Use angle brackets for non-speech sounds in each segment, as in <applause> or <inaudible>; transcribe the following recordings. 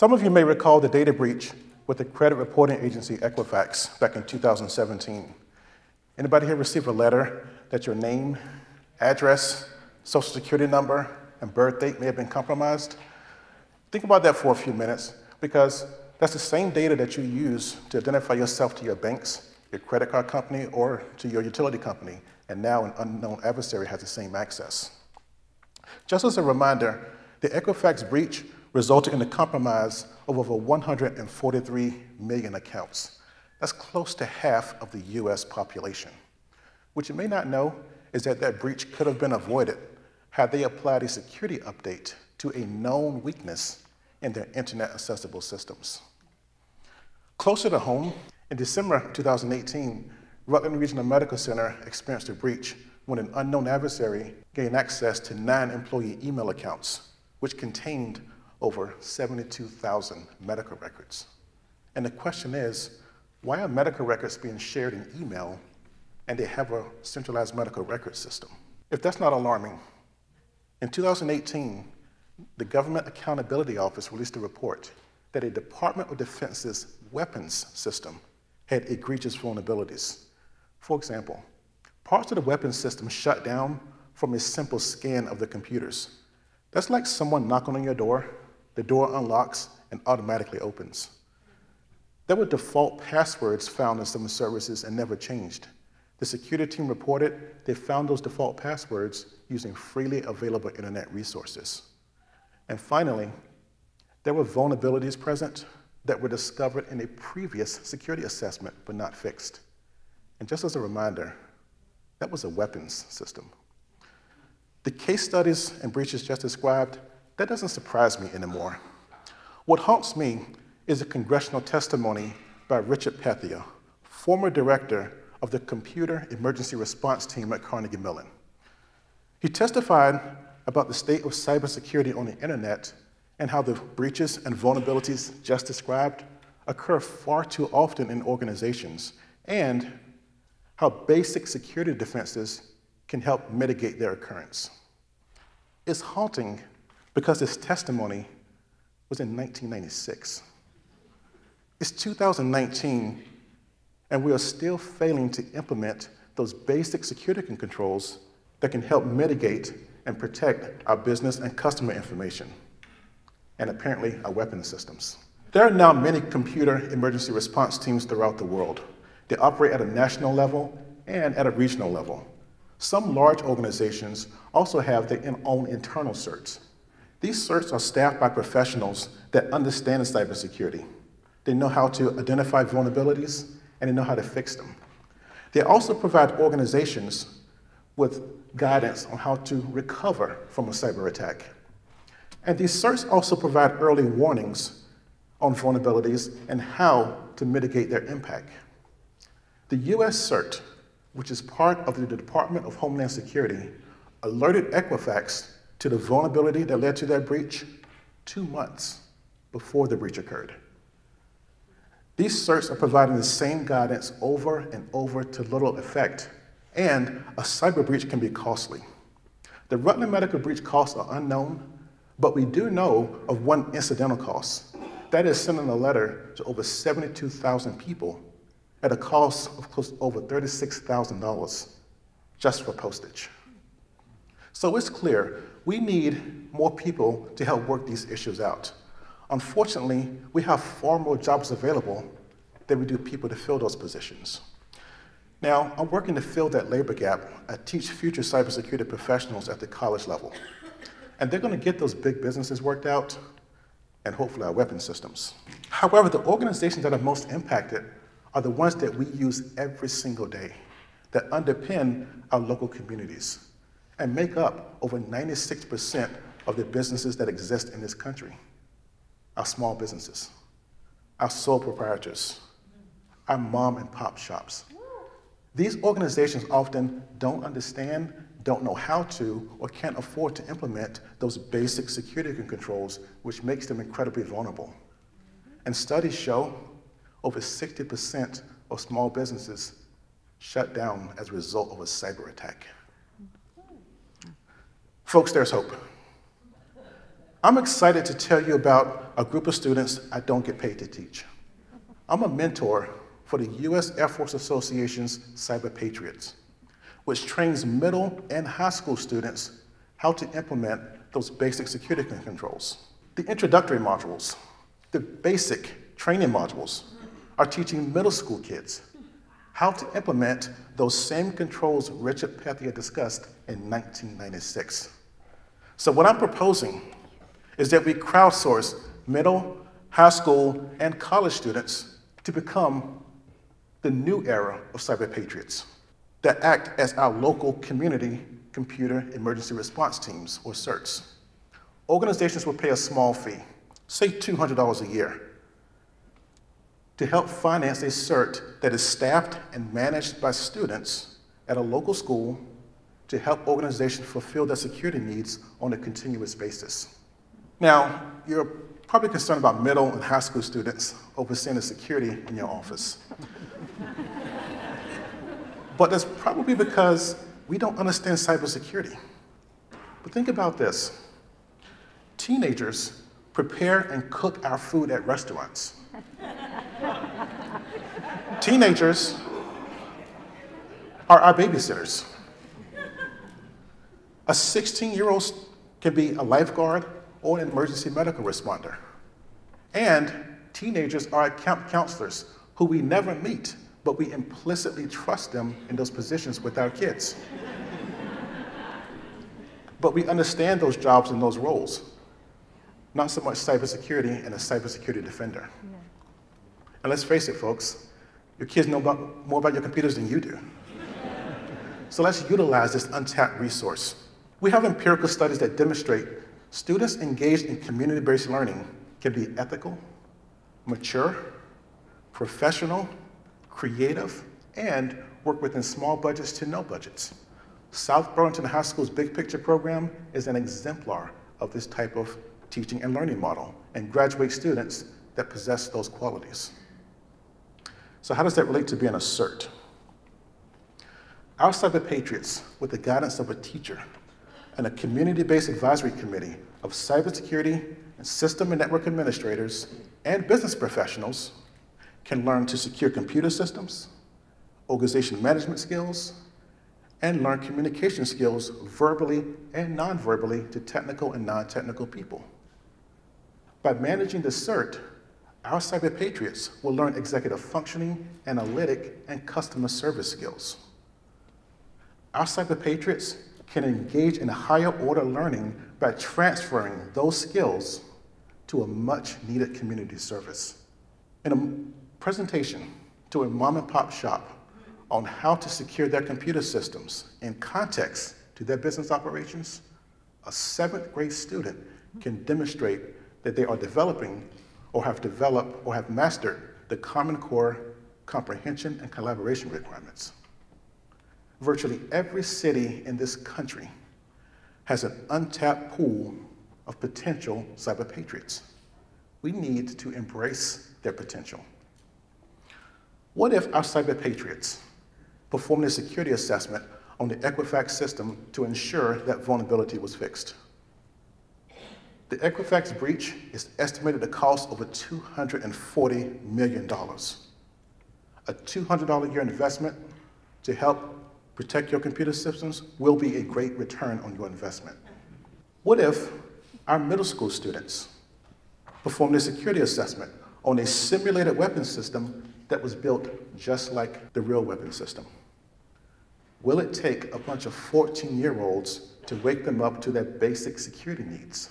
Some of you may recall the data breach with the credit reporting agency Equifax back in 2017. Anybody here receive a letter that your name, address, social security number, and birth date may have been compromised? Think about that for a few minutes because that's the same data that you use to identify yourself to your banks, your credit card company, or to your utility company, and now an unknown adversary has the same access. Just as a reminder, the Equifax breach resulted in the compromise of over 143 million accounts. That's close to half of the US population. What you may not know is that that breach could have been avoided had they applied a security update to a known weakness in their internet accessible systems. Closer to home, in December 2018, Rutland Regional Medical Center experienced a breach when an unknown adversary gained access to nine employee email accounts, which contained over 72,000 medical records. And the question is, why are medical records being shared in email and they have a centralized medical record system? If that's not alarming, in 2018, the Government Accountability Office released a report that a Department of Defense's weapons system had egregious vulnerabilities. For example, parts of the weapons system shut down from a simple scan of the computers. That's like someone knocking on your door, the door unlocks and automatically opens. There were default passwords found in some services and never changed. The security team reported they found those default passwords using freely available internet resources. And finally, there were vulnerabilities present that were discovered in a previous security assessment but not fixed. And just as a reminder, that was a weapons system. The case studies and breaches just described, that doesn't surprise me anymore. What haunts me is a congressional testimony by Richard Pethia, former director of the Computer Emergency Response Team at Carnegie Mellon. He testified about the state of cybersecurity on the internet and how the breaches and vulnerabilities just described occur far too often in organizations, and how basic security defenses can help mitigate their occurrence. It's haunting because his testimony was in 1996. It's 2019, and we are still failing to implement those basic security controls that can help mitigate and protect our business and customer information, and apparently our weapons systems. There are now many computer emergency response teams throughout the world. They operate at a national level and at a regional level. Some large organizations also have their own internal CERTs. These CERTs are staffed by professionals that understand cybersecurity. They know how to identify vulnerabilities and they know how to fix them. They also provide organizations with guidance on how to recover from a cyber attack. And these CERTs also provide early warnings on vulnerabilities and how to mitigate their impact. The US CERT, which is part of the Department of Homeland Security, alerted Equifax to the vulnerability that led to that breach two months before the breach occurred. These CERTs are providing the same guidance over and over to little effect, and a cyber breach can be costly. The Rutland medical breach costs are unknown, but we do know of one incidental cost. That is sending a letter to over 72,000 people at a cost of close to over $36,000 just for postage. So it's clear we need more people to help work these issues out. Unfortunately, we have far more jobs available than we do people to fill those positions. Now, I'm working to fill that labor gap. I teach future cybersecurity professionals at the college level. And they're going to get those big businesses worked out and hopefully our weapon systems. However, the organizations that are most impacted are the ones that we use every single day that underpin our local communities and make up over 96% of the businesses that exist in this country our small businesses, our sole proprietors, our mom and pop shops. These organizations often don't understand, don't know how to, or can't afford to implement those basic security controls, which makes them incredibly vulnerable. And studies show over 60% of small businesses shut down as a result of a cyber attack. Folks, there's hope. I'm excited to tell you about a group of students I don't get paid to teach. I'm a mentor for the U.S. Air Force Association's Cyber Patriots, which trains middle and high school students how to implement those basic security controls. The introductory modules, the basic training modules, are teaching middle school kids how to implement those same controls Richard Pethia discussed in 1996. So what I'm proposing is that we crowdsource middle, high school, and college students to become the new era of cyber patriots that act as our local community computer emergency response teams, or CERTs. Organizations will pay a small fee, say $200 a year, to help finance a CERT that is staffed and managed by students at a local school to help organizations fulfill their security needs on a continuous basis. Now, you're probably concerned about middle and high school students overseeing the security in your office. <laughs> but that's probably because we don't understand cybersecurity. But think about this. Teenagers prepare and cook our food at restaurants. <laughs> Teenagers are our babysitters. A 16 year old can be a lifeguard or an emergency medical responder. And teenagers are camp counselors who we never meet, but we implicitly trust them in those positions with our kids. but we understand those jobs and those roles, not so much cybersecurity and a cybersecurity defender. Yeah. And let's face it, folks, your kids know about, more about your computers than you do. so let's utilize this untapped resource. We have empirical studies that demonstrate students engaged in community-based learning can be ethical, mature, professional, creative, and work within small budgets to no budgets. South Burlington High School's Big Picture program is an exemplar of this type of teaching and learning model and graduate students that possess those qualities. So how does that relate to being a CERT? Our Cyber Patriots, with the guidance of a teacher and a community-based advisory committee of cybersecurity and system and network administrators and business professionals can learn to secure computer systems, organization management skills, and learn communication skills verbally and non-verbally to technical and non-technical people. By managing the CERT, our cyber patriots will learn executive functioning, analytic, and customer service skills. Our cyber patriots can engage in higher order learning by transferring those skills to a much needed community service. In a presentation to a mom and pop shop on how to secure their computer systems in context to their business operations, a seventh grade student can demonstrate that they are developing or have developed or have mastered the Common Core comprehension and collaboration requirements. Virtually every city in this country has an untapped pool of potential cyber patriots. We need to embrace their potential. What if our cyber patriots performed a security assessment on the Equifax system to ensure that vulnerability was fixed? The Equifax breach is estimated to cost over $240 million. A $200 a year investment to help protect your computer systems will be a great return on your investment. What if our middle school students performed a security assessment on a simulated weapon system that was built just like the real weapon system? Will it take a bunch of 14-year-olds to wake them up to their basic security needs?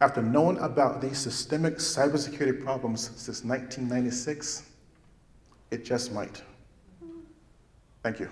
After knowing about these systemic cybersecurity problems since 1996, it just might. Thank you.